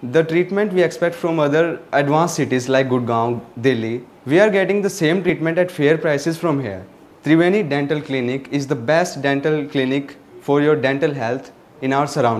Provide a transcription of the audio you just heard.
The treatment we expect from other advanced cities like Gurgaon, Delhi, we are getting the same treatment at fair prices from here. Triveni Dental Clinic is the best dental clinic for your dental health in our surroundings.